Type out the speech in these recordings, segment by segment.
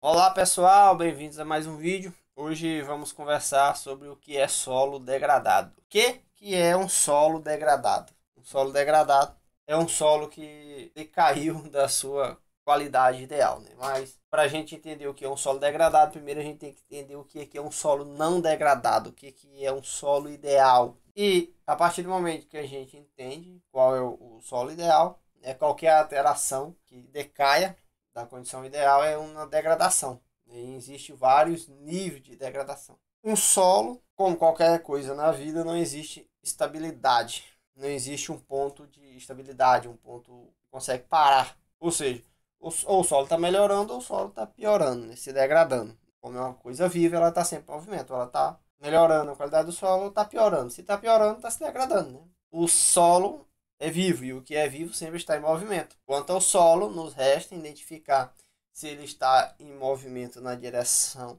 Olá pessoal, bem-vindos a mais um vídeo. Hoje vamos conversar sobre o que é solo degradado. O que, que é um solo degradado? Um solo degradado é um solo que decaiu da sua qualidade ideal, né? Mas para a gente entender o que é um solo degradado, primeiro a gente tem que entender o que é um solo não degradado, o que é um solo ideal. E a partir do momento que a gente entende qual é o solo ideal, é qualquer alteração que decaia da condição ideal é uma degradação. E existe vários níveis de degradação. Um solo, como qualquer coisa na vida, não existe estabilidade. Não existe um ponto de estabilidade, um ponto que consegue parar. Ou seja, ou o solo está melhorando ou o solo está piorando, né? se degradando. Como é uma coisa viva, ela está sempre em movimento. Ela está melhorando a qualidade do solo está piorando. Se está piorando, está se degradando. Né? O solo é vivo e o que é vivo sempre está em movimento. Quanto ao solo, nos resta identificar se ele está em movimento na direção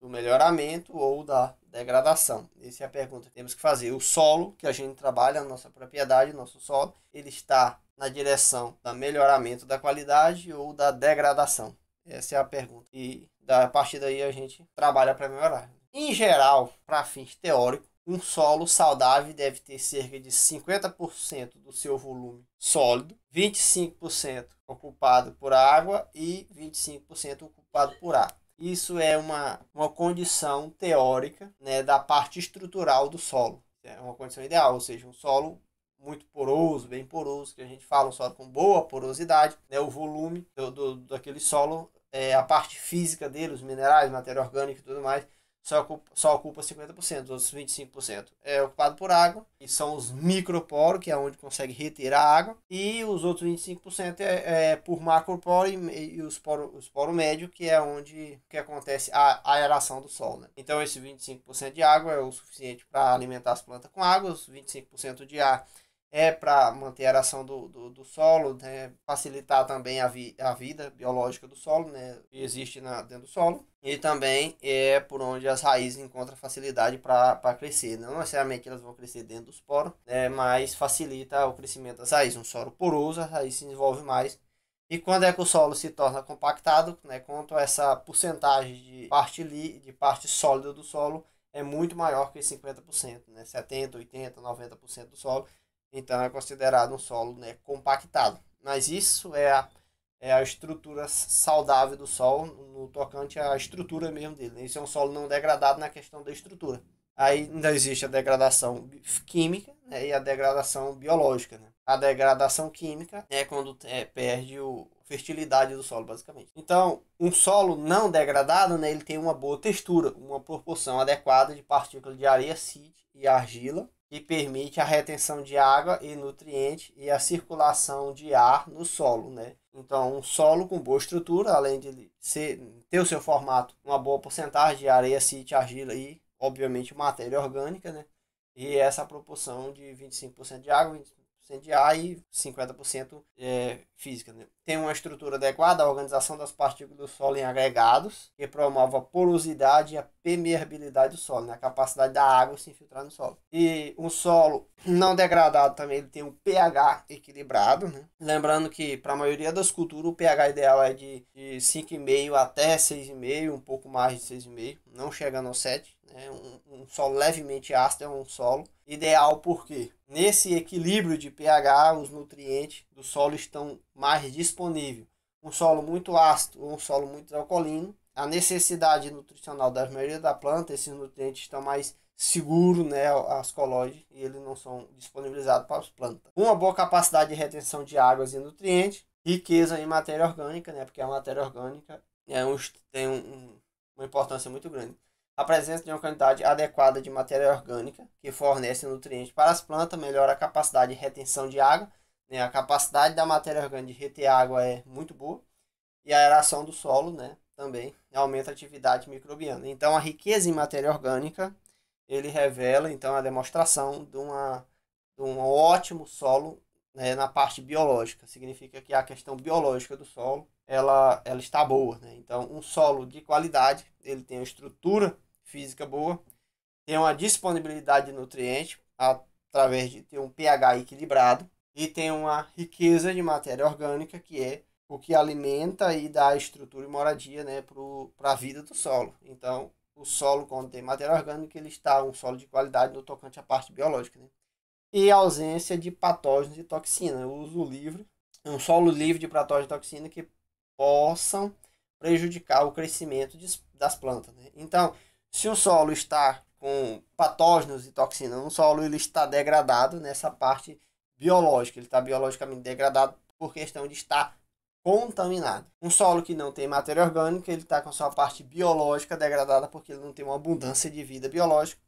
do melhoramento ou da degradação. Essa é a pergunta que temos que fazer. O solo que a gente trabalha, a nossa propriedade, nosso solo, ele está na direção do melhoramento da qualidade ou da degradação? Essa é a pergunta. E a partir daí a gente trabalha para melhorar. Em geral, para fins teóricos, um solo saudável deve ter cerca de 50% do seu volume sólido, 25% ocupado por água e 25% ocupado por ar. Isso é uma, uma condição teórica né, da parte estrutural do solo. É uma condição ideal, ou seja, um solo muito poroso, bem poroso, que a gente fala um solo com boa porosidade, né, o volume do, do, daquele solo, é, a parte física dele, os minerais, matéria orgânica e tudo mais, só ocupa, só ocupa 50%, os outros 25% é ocupado por água, e são os microporos, que é onde consegue reter a água, e os outros 25% é, é por macroporo e, e os poros os poro médio, que é onde que acontece a, aeração do sol. Né? Então, esse 25% de água é o suficiente para alimentar as plantas com água, os 25% de ar é para manter a aeração do, do, do solo, né? facilitar também a, vi, a vida biológica do solo, né? que existe na, dentro do solo. E também é por onde as raízes encontram facilidade para crescer. Não necessariamente elas vão crescer dentro dos poros, né? mas facilita o crescimento das raízes. Um solo poroso, a raiz se desenvolve mais. E quando é que o solo se torna compactado, né? quanto essa porcentagem de parte, li, de parte sólida do solo é muito maior que 50%, né? 70%, 80%, 90% do solo então é considerado um solo né, compactado. Mas isso é a, é a estrutura saudável do solo no tocante à estrutura mesmo dele. Né? Isso é um solo não degradado na questão da estrutura. Aí ainda existe a degradação química né, e a degradação biológica. Né? A degradação química é quando é, perde o fertilidade do solo, basicamente. Então, um solo não degradado, né, ele tem uma boa textura, uma proporção adequada de partículas de areia, sídea e argila que permite a retenção de água e nutrientes e a circulação de ar no solo, né? Então, um solo com boa estrutura, além de ser, ter o seu formato, uma boa porcentagem de areia, sítio, argila e, obviamente, matéria orgânica, né? E essa proporção de 25% de água, de ar e 50% é, física. Né? Tem uma estrutura adequada à organização das partículas do solo em agregados, que promove a porosidade e a permeabilidade do solo, né? a capacidade da água se infiltrar no solo. E um solo não degradado também ele tem um pH equilibrado. Né? Lembrando que para a maioria das culturas o pH ideal é de, de 5,5 até 6,5, um pouco mais de 6,5, não chegando ao 7. Né? Um, um solo levemente ácido é um solo ideal porque nesse equilíbrio de pH os nutrientes do solo estão mais disponíveis. Um solo muito ácido ou um solo muito alcalino, a necessidade nutricional da maioria da planta, esses nutrientes estão mais seguros, né, as colóides, e eles não são disponibilizados para as plantas. Uma boa capacidade de retenção de águas e nutrientes, riqueza em matéria orgânica, né, porque a matéria orgânica é um, tem um, uma importância muito grande a presença de uma quantidade adequada de matéria orgânica que fornece nutrientes para as plantas melhora a capacidade de retenção de água. Né? A capacidade da matéria orgânica de reter água é muito boa. E a aeração do solo né? também aumenta a atividade microbiana. Então, a riqueza em matéria orgânica ele revela então a demonstração de, uma, de um ótimo solo né, na parte biológica. Significa que a questão biológica do solo ela, ela está boa. Né? Então, um solo de qualidade, ele tem uma estrutura física boa, tem uma disponibilidade de nutrientes através de ter um pH equilibrado e tem uma riqueza de matéria orgânica que é o que alimenta e dá estrutura e moradia né, para a vida do solo. Então, o solo, quando tem matéria orgânica, ele está um solo de qualidade no tocante à parte biológica. Né? E a ausência de patógenos e toxina. Uso livre, um solo livre de patógenos e toxina que possam prejudicar o crescimento de, das plantas. Né? Então, se o solo está com patógenos e toxinas no solo, ele está degradado nessa parte biológica. Ele está biologicamente degradado por questão de estar contaminado. Um solo que não tem matéria orgânica, ele está com sua parte biológica degradada porque ele não tem uma abundância de vida biológica.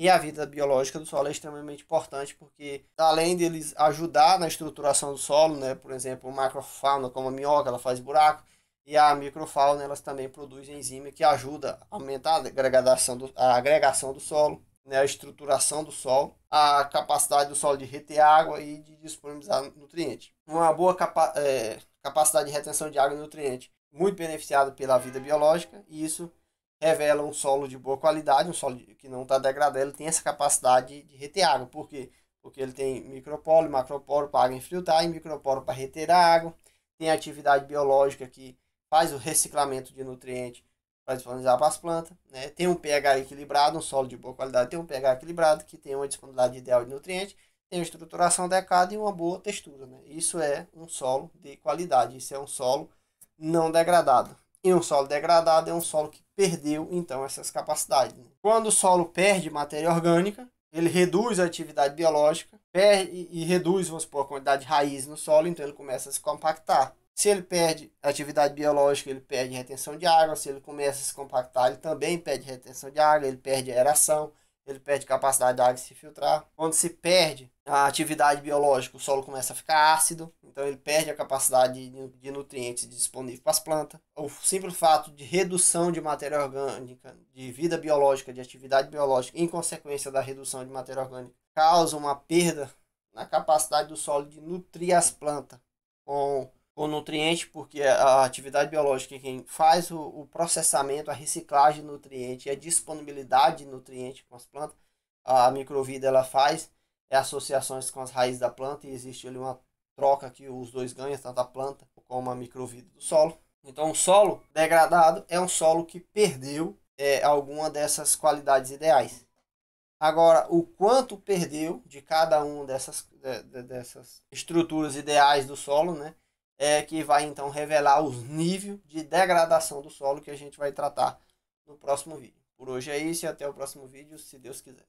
E a vida biológica do solo é extremamente importante porque, além deles ajudar na estruturação do solo, né, por exemplo, macrofauna como a minhoca, ela faz buraco, e a microfauna elas também produzem enzima que ajuda a aumentar a agregação do, a agregação do solo, né, a estruturação do solo, a capacidade do solo de reter água e de disponibilizar nutrientes. Uma boa capa é, capacidade de retenção de água e nutrientes, muito beneficiado pela vida biológica, e isso revela um solo de boa qualidade, um solo que não está degradado, ele tem essa capacidade de reter água. Por quê? Porque ele tem micropolo, macropolo para água infiltrar e micropolo para reter água. Tem atividade biológica que faz o reciclamento de nutrientes para disponibilizar para as plantas. Né? Tem um pH equilibrado, um solo de boa qualidade tem um pH equilibrado, que tem uma disponibilidade ideal de nutrientes, tem uma estruturação adequada e uma boa textura. Né? Isso é um solo de qualidade, isso é um solo não degradado. E um solo degradado é um solo que perdeu então essas capacidades. Né? Quando o solo perde matéria orgânica, ele reduz a atividade biológica perde, e reduz, vamos supor, a quantidade de raiz no solo, então ele começa a se compactar. Se ele perde atividade biológica, ele perde retenção de água. Se ele começa a se compactar, ele também perde retenção de água, ele perde aeração, ele perde capacidade da água se filtrar. Quando se perde a atividade biológica, o solo começa a ficar ácido, então ele perde a capacidade de, de nutrientes disponíveis para as plantas. O simples fato de redução de matéria orgânica, de vida biológica, de atividade biológica, em consequência da redução de matéria orgânica, causa uma perda na capacidade do solo de nutrir as plantas com com nutrientes, porque a atividade biológica quem faz o, o, processamento, a reciclagem de nutrientes e a disponibilidade de nutrientes com as plantas, a microvida ela faz é associações com as raízes da planta e existe ali uma troca que os dois ganham, tanto a planta como a microvida do solo. Então, o solo degradado é um solo que perdeu é, alguma dessas qualidades ideais. Agora, o quanto perdeu de cada uma dessas, de, de, dessas estruturas ideais do solo, né? É, que vai então revelar os níveis de degradação do solo que a gente vai tratar no próximo vídeo. Por hoje é isso e até o próximo vídeo, se Deus quiser.